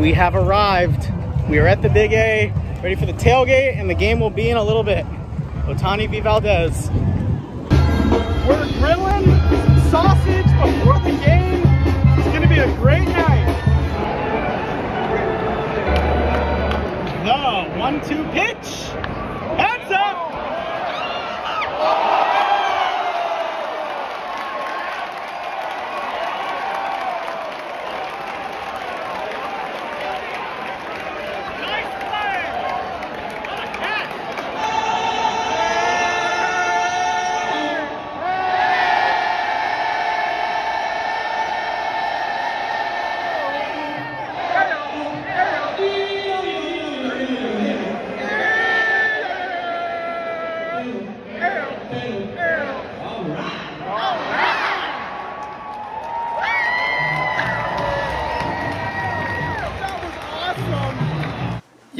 We have arrived. We are at the Big A, ready for the tailgate, and the game will be in a little bit. Ohtani v. Valdez. We're grilling sausage before the game. It's gonna be a great night. The one-two pitch.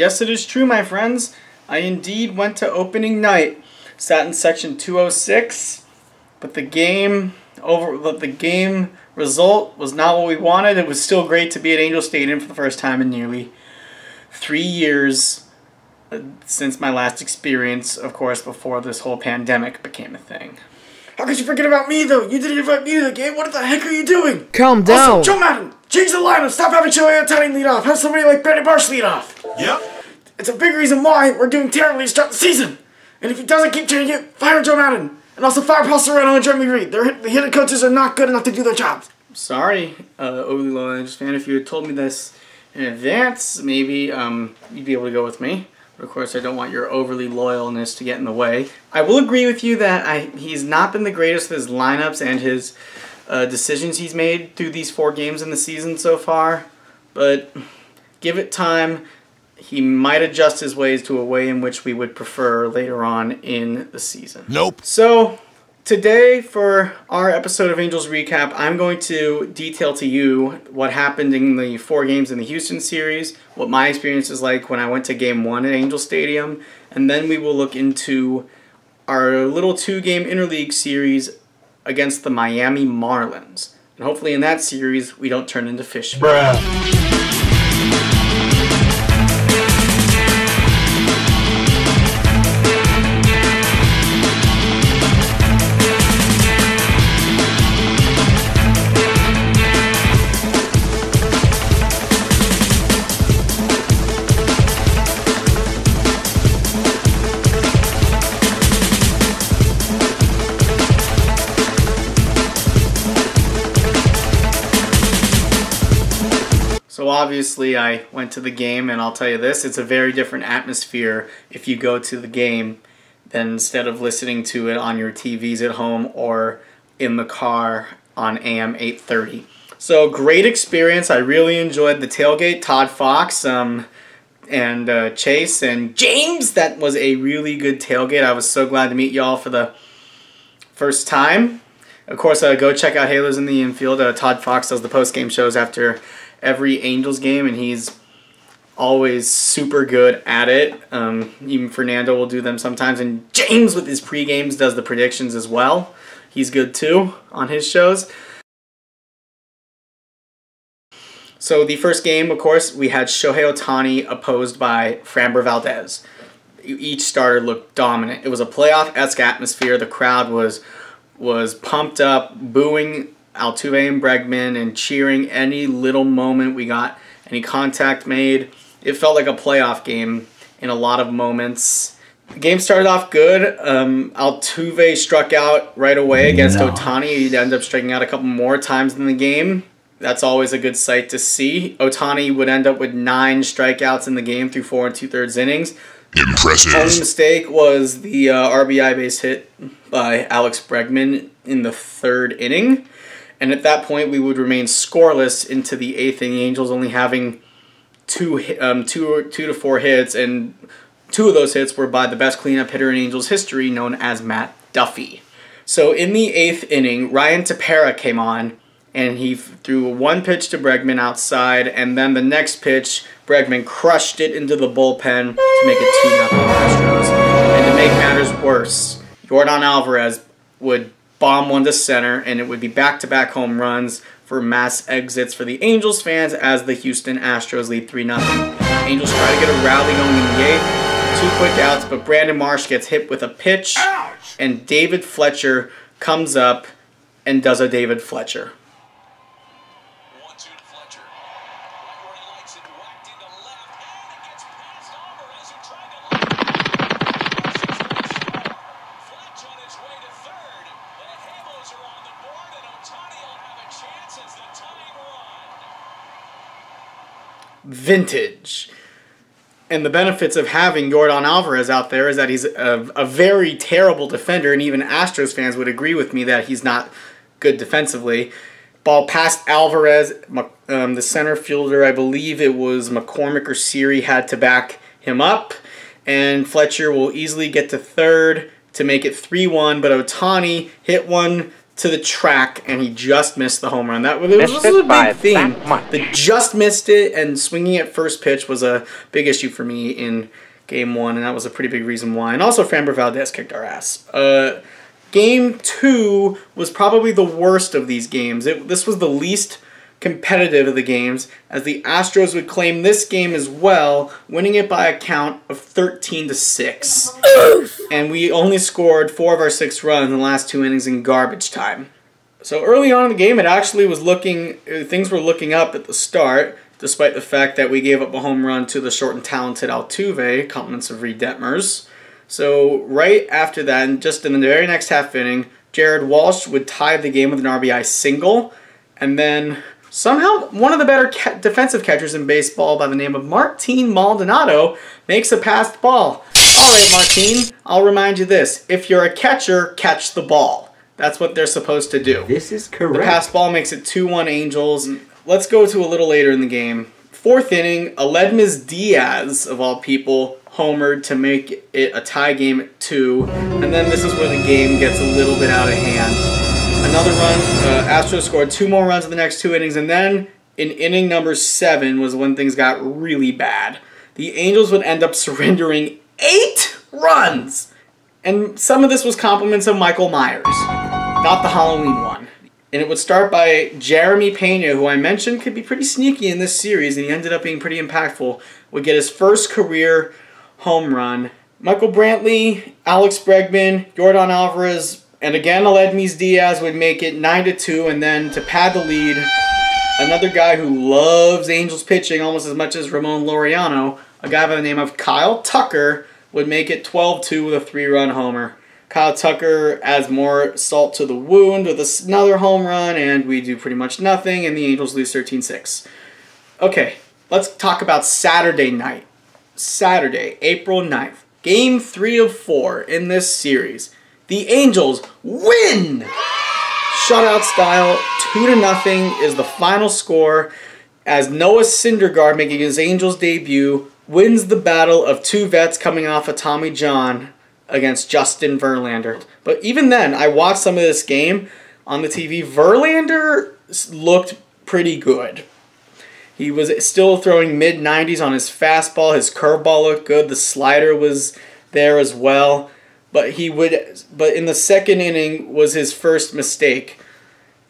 Yes, it is true, my friends. I indeed went to opening night. Sat in section 206, but the game over but the game result was not what we wanted. It was still great to be at Angel Stadium for the first time in nearly three years uh, since my last experience, of course, before this whole pandemic became a thing. How could you forget about me though? You didn't invite me to the game. What the heck are you doing? Calm down. Also, Joe Maddon, change the lineup. Stop having Shohei Ohtani lead off. Have somebody like Brandon Marsh lead off. Yep. It's a big reason why we're doing terribly to start the season. And if he doesn't keep changing it, fire Joe Maddon. And also fire Paul Sorrento and Jeremy Reed. Their the hitting coaches are not good enough to do their jobs. Sorry, uh, overly loyal Angels fan. If you had told me this in advance, maybe um, you'd be able to go with me. But of course, I don't want your overly loyalness to get in the way. I will agree with you that I, he's not been the greatest with his lineups and his uh, decisions he's made through these four games in the season so far. But give it time. He might adjust his ways to a way in which we would prefer later on in the season. Nope. So, today for our episode of Angels Recap, I'm going to detail to you what happened in the four games in the Houston series, what my experience is like when I went to game one at Angel Stadium, and then we will look into our little two game interleague series against the Miami Marlins. And hopefully, in that series, we don't turn into fish. So obviously, I went to the game, and I'll tell you this: it's a very different atmosphere if you go to the game than instead of listening to it on your TVs at home or in the car on AM 830. So great experience. I really enjoyed the tailgate. Todd Fox, um, and uh, Chase and James. That was a really good tailgate. I was so glad to meet y'all for the first time. Of course, uh, go check out Halos in the Infield. Uh, Todd Fox does the post game shows after every Angels game, and he's always super good at it. Um, even Fernando will do them sometimes, and James with his pre games does the predictions as well. He's good too on his shows. So the first game, of course, we had Shohei Ohtani opposed by Framber Valdez. Each starter looked dominant. It was a playoff-esque atmosphere. The crowd was was pumped up, booing Altuve and Bregman and cheering any little moment we got, any contact made. It felt like a playoff game in a lot of moments. The game started off good. Um, Altuve struck out right away against No. Ohtani. He ended up striking out a couple more times in the game. That's always a good sight to see. Ohtani would end up with nine strikeouts in the game through four and two thirds innings. Only Impressive. mistake was the uh, RBI base hit by Alex Bregman in the third inning. And at that point, we would remain scoreless into the eighth inning. Angels only having two, um, two, two to four hits, and two of those hits were by the best cleanup hitter in Angels history, known as Matt Duffy. So in the eighth inning, Ryan Tepera came on, and he threw one pitch to Bregman outside, and then the next pitch, Bregman crushed it into the bullpen to make it 2 0 Astros. And to make matters worse, Jordan Alvarez would bomb one to center, and it would be back to back home runs for mass exits for the Angels fans as the Houston Astros lead 3 0. Angels try to get a rally going in the eighth. Two quick outs, but Brandon Marsh gets hit with a pitch, and David Fletcher comes up and does a David Fletcher. Vintage. And the benefits of having Jordan Alvarez out there is that he's a, a very terrible defender, and even Astros fans would agree with me that he's not good defensively. Ball past Alvarez, um, the center fielder, I believe it was McCormick or Siri, had to back him up, and Fletcher will easily get to third to make it 3 1. But Ohtani hit one to the track, and he just missed the home run. That was, was a big theme. The just missed it, and swinging at first pitch was a big issue for me in game one, and that was a pretty big reason why. And also, Framber Valdez kicked our ass. Uh, game two was probably the worst of these games. It, this was the least competitive of the games, as the Astros would claim this game as well, winning it by a count of 13 to 6. And we only scored four of our six runs in the last two innings in garbage time. So early on in the game, it actually was looking, uh, things were looking up at the start, despite the fact that we gave up a home run to the short and talented Altuve, compliments of Reid Detmers. So right after that, and just in the very next half inning, Jared Walsh would tie the game with an RBI single, and then somehow one of the better ca- defensive catchers in baseball by the name of Martin Maldonado makes a passed ball. All right, Martin, I'll remind you this: if you're a catcher, catch the ball. That's what they're supposed to do. This is correct. The correct. pass ball makes it 2 1 Angels. Let's go to a little later in the game. Fourth inning, Aledmys Diaz, of all people, homered to make it a tie game at 2. And then this is where the game gets a little bit out of hand. Another run, uh, Astros scored two more runs in the next two innings, and then in inning number 7 was when things got really bad. The Angels would end up surrendering eight runs! And some of this was compliments of Michael Myers not the Halloween one. And it would start by Jeremy Pena, who I mentioned could be pretty sneaky in this series, and he ended up being pretty impactful, would get his first career home run. Michael Brantley, Alex Bregman, Jordan Alvarez, and again Aledmys Diaz would make it 9 to 2, and then to pad the lead, another guy who loves Angels pitching almost as much as Ramon Laureano, a guy by the name of Kyle Tucker, would make it 12 2 with a three run homer. Kyle Tucker adds more salt to the wound with another home run, and we do pretty much nothing, and the Angels lose 13 6. Okay, let's talk about Saturday night. Saturday, April 9th. Game 3 of 4 in this series. The Angels win! Shutout style, 2 to nothing is the final score as Noah Syndergaard making his Angels debut wins the battle of two vets coming off of Tommy John against Justin Verlander. But even then, I watched some of this game on the TV. Verlander looked pretty good. He was still throwing mid 90s on his fastball. His curveball looked good. The slider was there as well. But he would but in the second inning was his first mistake.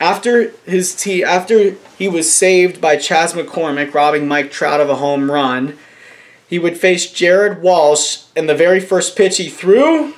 After his t after he was saved by Chas McCormick robbing Mike Trout of a home run, he would face Jared Walsh and the very first pitch he threw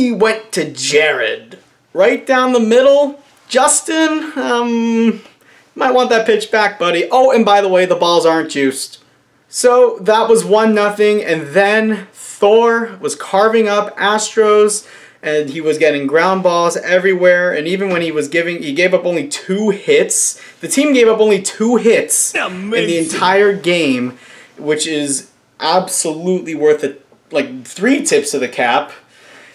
he went to Jared. Right down the middle. Justin, um, might want that pitch back, buddy. Oh, and by the way, the balls aren't juiced. So that was one nothing, and then Thor was carving up Astros, and he was getting ground balls everywhere. And even when he was giving, he gave up only two hits. The team gave up only two hits in the entire game, which is absolutely worth it. Like three tips of the cap.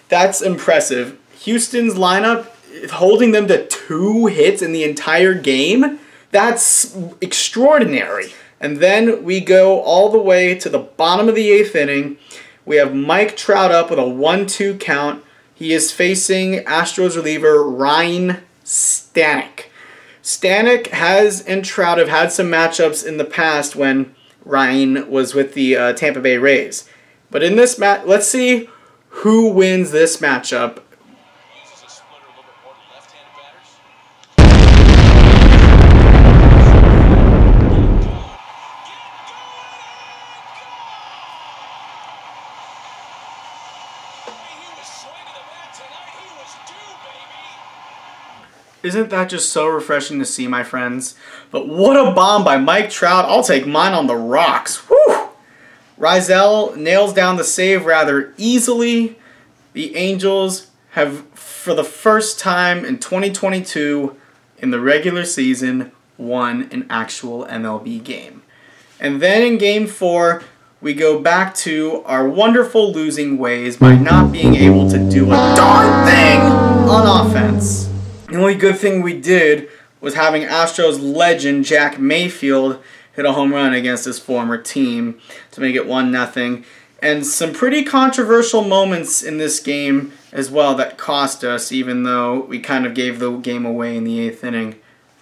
That's impressive. Houston's lineup holding them to two hits in the entire game. That's extraordinary. And then we go all the way to the bottom of the eighth inning We have Mike Trout up with a 1 2 count. He is facing Astros reliever Ryan Stanek. Stanek has and Trout have had some matchups in the past when Ryan was with the uh, Tampa Bay Rays. But in this match, let's see who wins this matchup. Isn't that just so refreshing to see, my friends? But what a bomb by Mike Trout. I'll take mine on the rocks. Woo! Raisel nails down the save rather easily. The Angels have, for the first time in 2022 in the regular season, won an actual MLB game. And then in game four, we go back to our wonderful losing ways by not being able to do a darn thing on offense. The only good thing we did was having Astros legend Jack Mayfield hit a home run against his former team to make it 1 0. And some pretty controversial moments in this game as well that cost us, even though we kind of gave the game away in the eighth inning.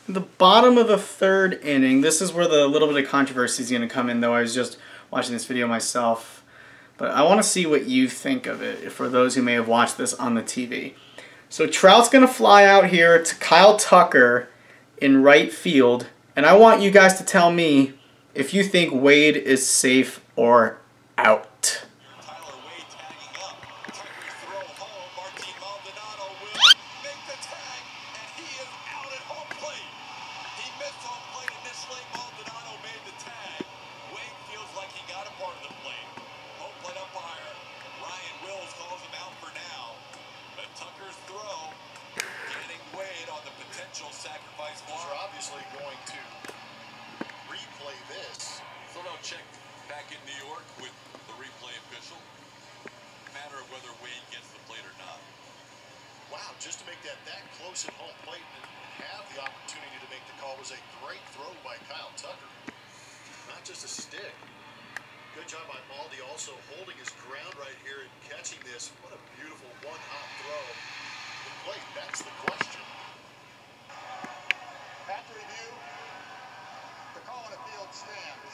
The bottom of the third inning, this is where the little bit of controversy is going to come in, though I was just watching this video myself. But I want to see what you think of it for those who may have watched this on the TV. So Trout's going to fly out here to Kyle Tucker in right field. And I want you guys to tell me if you think Wade is safe or out. Was a great throw by Kyle Tucker. Not just a stick. Good job by Maldi also holding his ground right here and catching this. What a beautiful one-hop throw. The plate, that's the question. Review, the call on the field stands.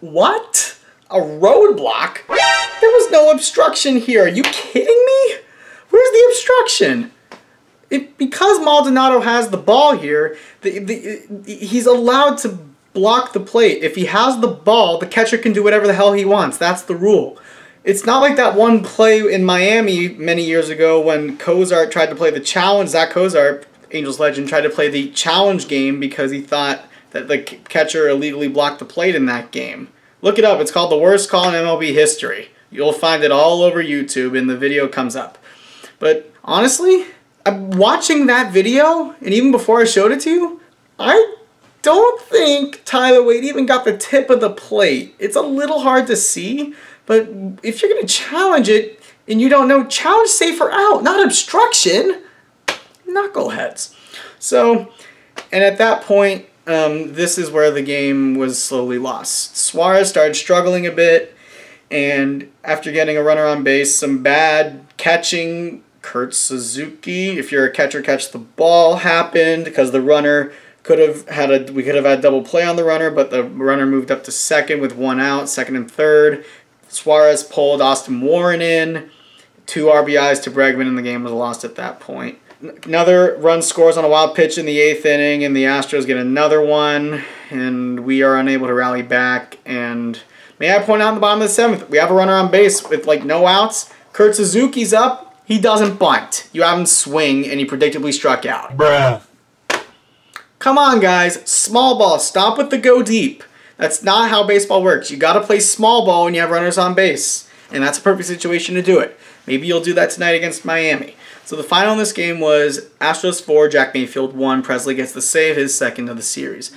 What? A roadblock? There was no obstruction here. Are you kidding me? Where's the obstruction? It, because Maldonado has the ball here, the, the, he's allowed to block the plate. If he has the ball, the catcher can do whatever the hell he wants. That's the rule. It's not like that one play in Miami many years ago when Cozart tried to play the challenge. Zach Cozart, Angels legend, tried to play the challenge game because he thought that the catcher illegally blocked the plate in that game. Look it up. It's called the worst call in MLB history. You'll find it all over YouTube, and the video comes up. But honestly, I'm watching that video, and even before I showed it to you, I don't think Tyler Wade even got the tip of the plate. It's a little hard to see, but if you're going to challenge it and you don't know, challenge safe or out, not obstruction. Knuckleheads. So, and at that point, um, this is where the game was slowly lost. Suarez started struggling a bit, and after getting a runner on base, some bad catching. Kurt Suzuki, if you're a catcher, catch the ball happened because the runner could have had a we could have had double play on the runner, but the runner moved up to second with one out, second and third. Suarez pulled Austin Warren in, two RBIs to Bregman, and the game was lost at that point. Another run scores on a wild pitch in the eighth inning, and the Astros get another one, and we are unable to rally back. And may I point out in the bottom of the seventh, we have a runner on base with like no outs. Kurt Suzuki's up. He doesn't bunt. You have him swing, and he predictably struck out. Bruh. Come on, guys. Small ball. Stop with the go deep. That's not how baseball works. You got to play small ball when you have runners on base. And that's a perfect situation to do it. Maybe you'll do that tonight against Miami. So the final in this game was Astros 4, Jack Mayfield 1. Pressly gets the save, his second of the series.